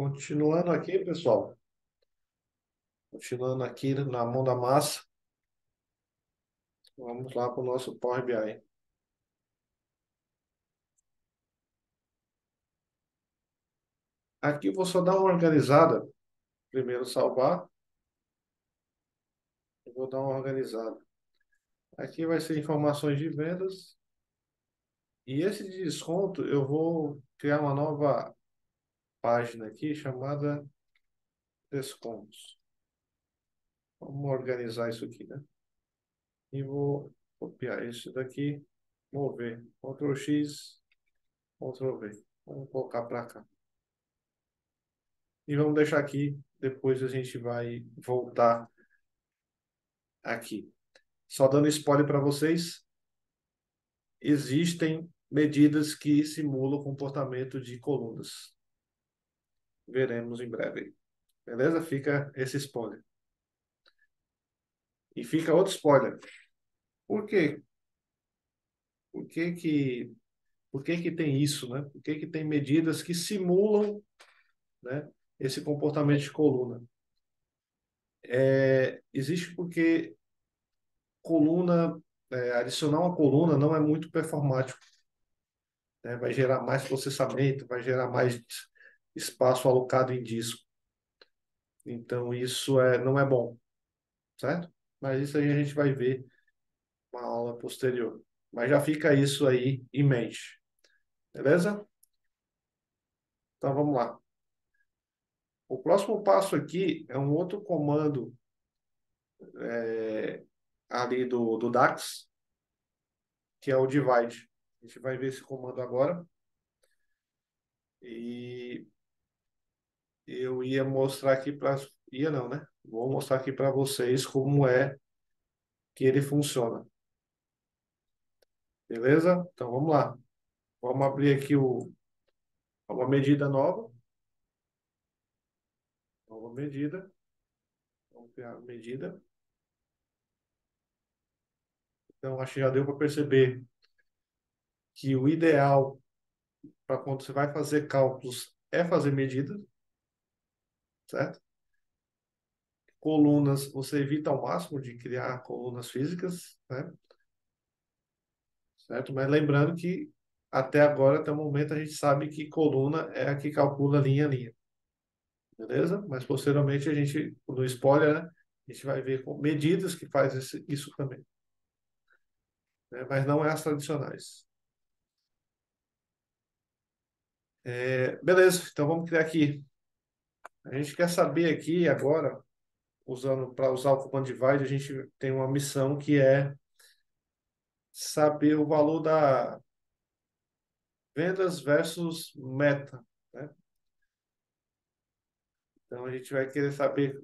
Continuando aqui, pessoal. Continuando aqui na mão da massa. Vamos lá para o nosso Power BI. Aqui eu vou só dar uma organizada. Primeiro salvar. Eu vou dar uma organizada. Aqui vai ser informações de vendas. E esse de desconto eu vou criar uma nova página aqui chamada descontos. Vamos organizar isso aqui, né? E vou copiar isso daqui, mover, Ctrl X, Ctrl V. Vamos colocar para cá. E vamos deixar aqui, depois a gente vai voltar aqui. Só dando spoiler para vocês, existem medidas que simulam o comportamento de colunas veremos em breve. Beleza? Fica esse spoiler. E fica outro spoiler. Por quê? Por que que, por que, que tem isso, né? Por que, que tem medidas que simulam né, esse comportamento de coluna? É, existe porque coluna, é, adicionar uma coluna não é muito performático. Né? Vai gerar mais processamento, vai gerar mais espaço alocado em disco. Então, isso é, não é bom, certo? Mas isso aí a gente vai ver uma aula posterior. Mas já fica isso aí em mente. Beleza? Então, vamos lá. O próximo passo aqui é um outro comando é, ali do, do DAX, que é o divide. A gente vai ver esse comando agora. E ia mostrar aqui para. Ia não, né? Vou mostrar aqui para vocês como é que ele funciona. Beleza? Então vamos lá. Vamos abrir aqui o, uma medida nova. Nova medida. Vamos criar a medida. Então, acho que já deu para perceber que o ideal para quando você vai fazer cálculos é fazer medidas certo? Colunas, você evita ao máximo de criar colunas físicas, né? Certo? Mas lembrando que até agora, até o momento, a gente sabe que coluna é a que calcula linha a linha. Beleza? Mas posteriormente a gente, no spoiler, né? a gente vai ver medidas que faz isso também. Né? Mas não é as tradicionais. É, beleza, então vamos criar aqui a gente quer saber aqui agora, usando para usar o comando divide, a gente tem uma missão que é saber o valor da vendas versus meta, né? Então a gente vai querer saber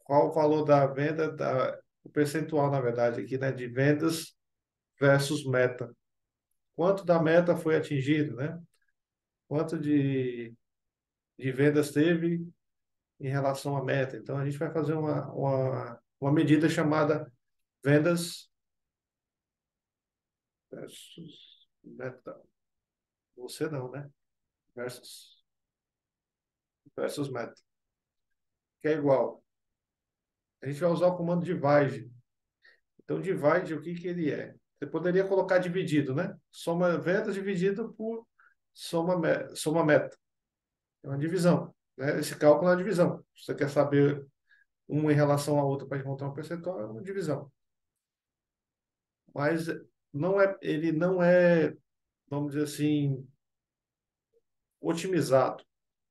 qual o valor da venda, da, o percentual, na verdade, aqui, né, de vendas versus meta. Quanto da meta foi atingido, né? Quanto de, de vendas teve em relação à meta. Então, a gente vai fazer uma, uma, uma medida chamada vendas versus meta. Você não, né? Versus, versus meta. Que é igual. A gente vai usar o comando divide. Então, divide, o que, que ele é? Você poderia colocar dividido, né? Soma vendas dividido por soma, soma meta. É uma divisão. Né? Esse cálculo é divisão. Se você quer saber uma em relação à outra para encontrar um percentual, é uma divisão. Mas não é, ele não é, vamos dizer assim, otimizado.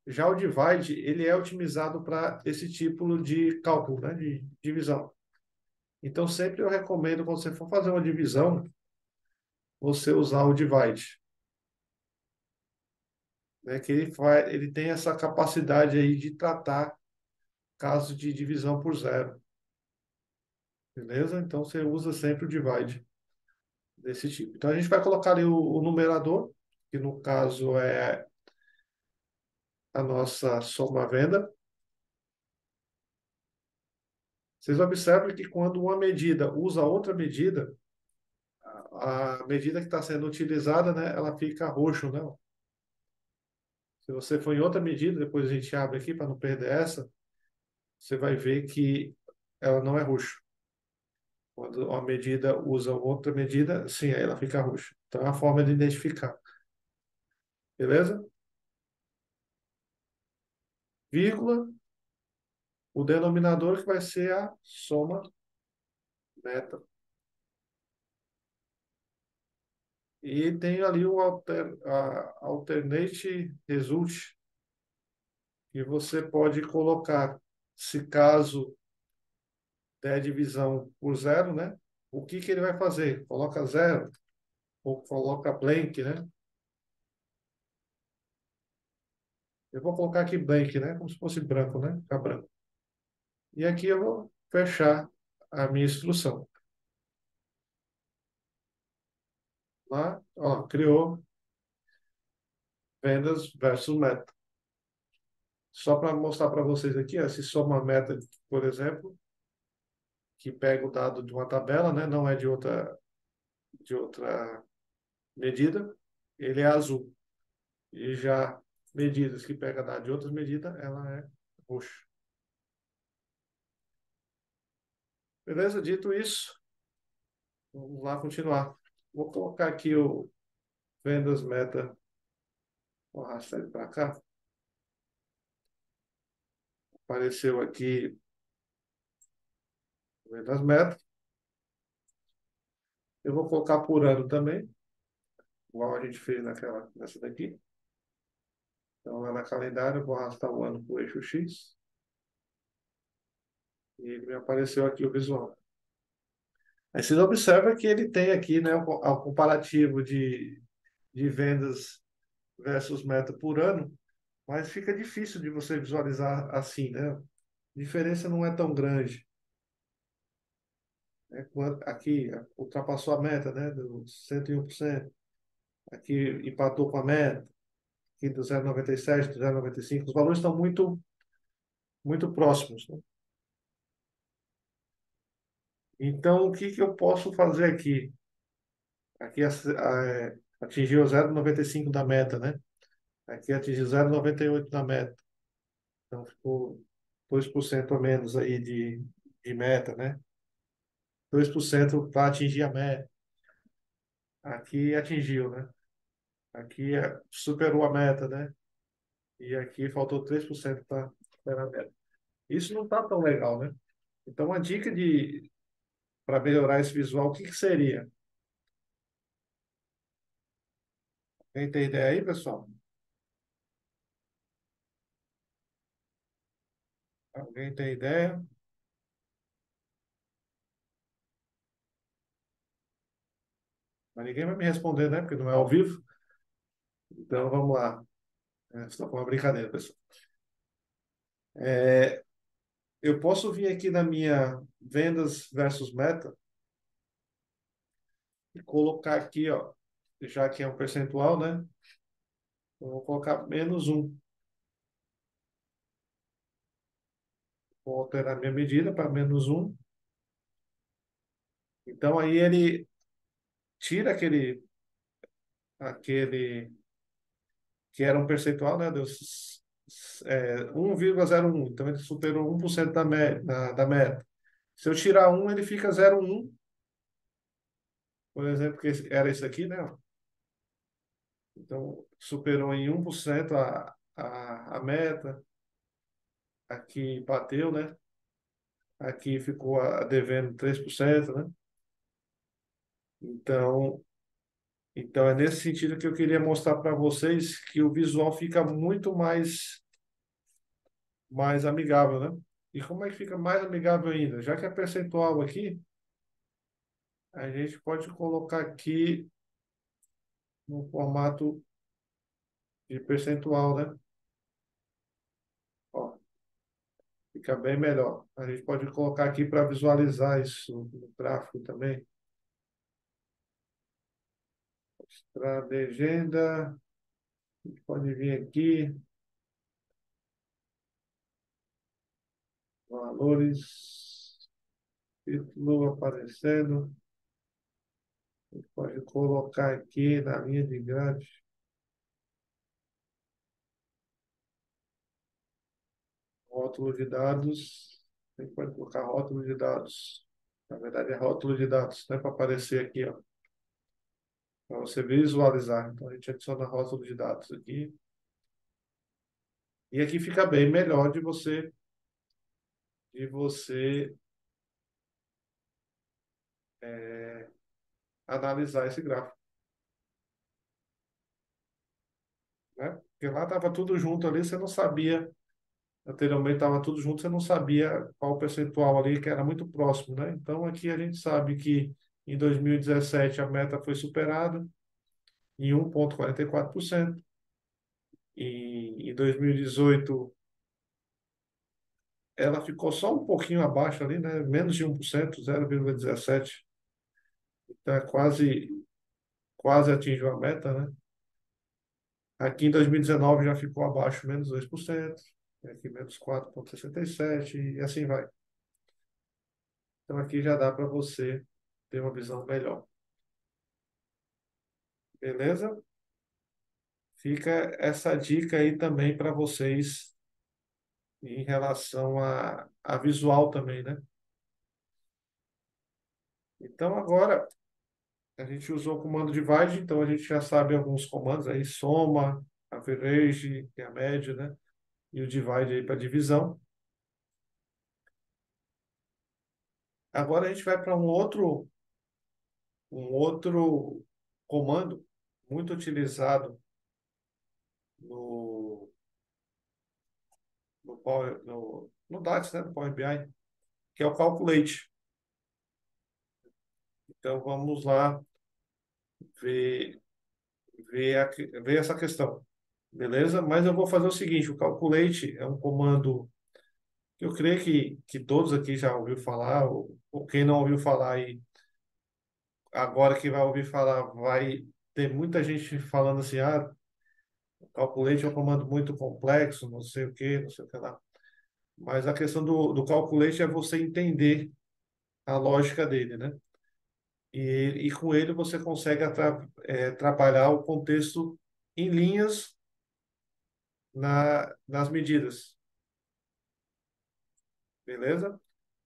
Já o divide, ele é otimizado para esse tipo de cálculo, né, de divisão. Então, sempre eu recomendo, quando você for fazer uma divisão, você usar o divide né, que ele, faz, ele tem essa capacidade aí de tratar casos de divisão por zero. Beleza? Então você usa sempre o divide desse tipo. Então a gente vai colocar ali o, o numerador, que no caso é a nossa soma-venda. Vocês observam que quando uma medida usa outra medida, a medida que está sendo utilizada, né, ela fica roxo, né? Se você for em outra medida, depois a gente abre aqui para não perder essa, você vai ver que ela não é roxa. Quando uma medida usa outra medida, sim, aí ela fica roxa. Então é uma forma de identificar. Beleza? Vírgula, o denominador que vai ser a soma meta. E tem ali o alter, a alternate result, que você pode colocar, se caso der divisão por zero, né? O que, que ele vai fazer? Coloca zero ou coloca blank, né? Eu vou colocar aqui blank, né? Como se fosse branco, né? Ficar branco. E aqui eu vou fechar a minha instrução. Lá, ó, criou vendas versus meta. Só para mostrar para vocês aqui, ó, se soma meta, por exemplo, que pega o dado de uma tabela, né? Não é de outra de outra medida, ele é azul. E já medidas que pega dado de outras medidas, ela é roxa. Beleza? Dito isso, vamos lá continuar. Vou colocar aqui o vendas meta. Vou arrastar ele para cá. Apareceu aqui vendas meta. Eu vou colocar por ano também, igual a gente fez naquela, nessa daqui. Então, lá na calendário, eu vou arrastar o ano para o eixo X. E me apareceu aqui o visual. Aí você observa que ele tem aqui né, o comparativo de, de vendas versus meta por ano, mas fica difícil de você visualizar assim, né? A diferença não é tão grande. É, aqui ultrapassou a meta, né, do 101%. Aqui empatou com a meta, aqui do 0,97, do 0,95. Os valores estão muito, muito próximos. Né? Então, o que, que eu posso fazer aqui? Aqui é, atingiu 0,95 da meta, né? Aqui atingiu 0,98 da meta. Então, ficou 2% a menos aí de, de meta, né? 2% para atingir a meta. Aqui atingiu, né? Aqui é, superou a meta, né? E aqui faltou 3% para a meta. Isso não está tão legal, né? Então, uma dica de, para melhorar esse visual, o que, que seria? Quem tem ideia aí, pessoal? Alguém tem ideia? Mas ninguém vai me responder, né? Porque não é ao vivo. Então, vamos lá. É, estou com uma brincadeira, pessoal. É, eu posso vir aqui na minha vendas versus meta e colocar aqui, ó, já que é um percentual, né? Eu vou colocar menos um. Vou alterar minha medida para menos um. Então aí ele tira aquele aquele que era um percentual, né? É, 1,01. Então, ele superou 1% da, me, da, da meta. Se eu tirar 1, ele fica 0,1. Por exemplo, que era isso aqui, né? Então, superou em 1% a, a, a meta. Aqui bateu, né? Aqui ficou a, devendo 3%, né? Então, então, é nesse sentido que eu queria mostrar para vocês que o visual fica muito mais, mais amigável, né? E como é que fica mais amigável ainda? Já que é percentual aqui, a gente pode colocar aqui no formato de percentual, né? Ó, fica bem melhor. A gente pode colocar aqui para visualizar isso no gráfico também. Para legenda, a gente pode vir aqui. Valores, título aparecendo. A gente pode colocar aqui na linha de grade. rótulo de dados. A gente pode colocar rótulo de dados. Na verdade, é rótulo de dados, né? Para aparecer aqui, ó. Para você visualizar. Então, a gente adiciona rótulo de dados aqui. E aqui fica bem melhor de você de você é, analisar esse gráfico. Né? Porque lá estava tudo junto ali, você não sabia, anteriormente estava tudo junto, você não sabia qual percentual ali, que era muito próximo. Né? Então aqui a gente sabe que em 2017 a meta foi superada em 1,44%. E em 2018 ela ficou só um pouquinho abaixo ali, né? menos de 1%, 0,17%. Então, é quase, quase atingiu a meta, né? Aqui em 2019 já ficou abaixo, menos 2%, aqui menos 4,67% e assim vai. Então, aqui já dá para você ter uma visão melhor. Beleza? Fica essa dica aí também para vocês em relação a, a visual também, né? Então, agora, a gente usou o comando divide, então a gente já sabe alguns comandos aí, soma, average, que é a média, né? E o divide aí para divisão. Agora a gente vai para um outro, um outro comando muito utilizado no, no, Power, no, no DAX, né, no Power BI, que é o Calculate. Então, vamos lá ver, ver, a, ver essa questão, beleza? Mas eu vou fazer o seguinte, o Calculate é um comando que eu creio que, que todos aqui já ouviu falar, ou, ou quem não ouviu falar aí, agora que vai ouvir falar, vai ter muita gente falando assim, ah, Calculate é um comando muito complexo, não sei o que, não sei o que lá. Mas a questão do, do Calculate é você entender a lógica dele, né? E, e com ele você consegue atra, é, trabalhar o contexto em linhas na, nas medidas. Beleza?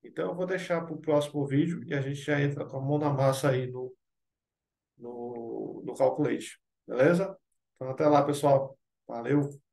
Então eu vou deixar para o próximo vídeo e a gente já entra com a mão na massa aí no, no, no Calculate. Beleza? Então, até lá, pessoal. Valeu!